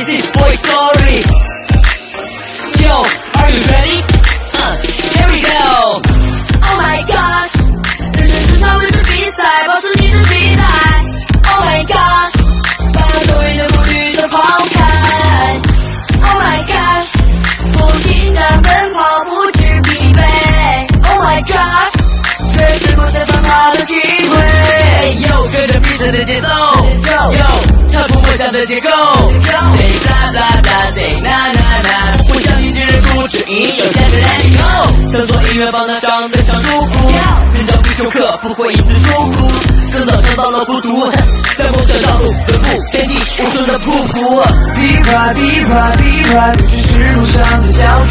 This is boy story. 的结构。Say la la la，say na na na。不会像年轻人固执，硬要坚持 let it go。想做音乐榜单上的常驻，不要成长必修课，不会因此疏忽。真的尝到了孤独，哼，在梦想道路上不坚定，无声的匍匐。Be proud，be proud，be proud，不屈是路上的小。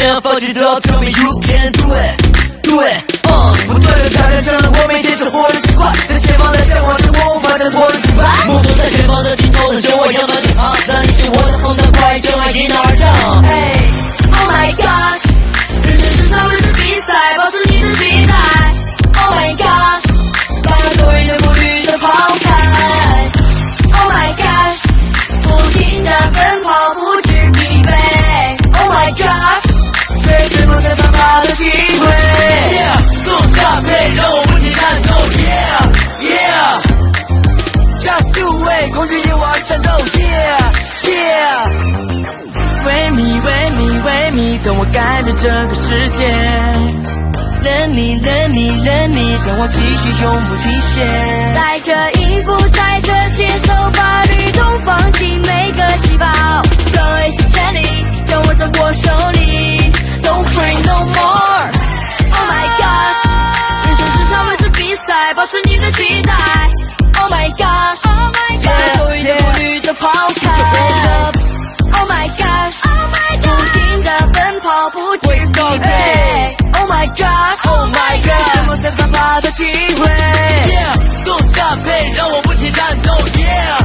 想要放弃都要 tell me you can do it。Uh，不断的挑战，成了我每天生活的习惯。在前方的向往是我无法挣脱的羁绊。梦想在前方的尽头，等着我扬帆起航。那你是我的红灯快，真爱迎难而上。it，恐惧也往战斗。Yeah Yeah。为你为你为你，等我改变这个世界。Let me let me let me，让我继续永不停歇。带着音符，踩着节奏，把律动放进每个细胞。所谓是全力，掌握在我手里。Don't free no more。Oh my gosh，人生是场未知比赛，保持你的期待。Oh my gosh，感受一点步履都抛开 oh my gosh oh my gosh 我已经疲惫 oh my gosh oh my gosh 什么是最怕的气味 yeah don't stop it, 让我不停战斗 yeah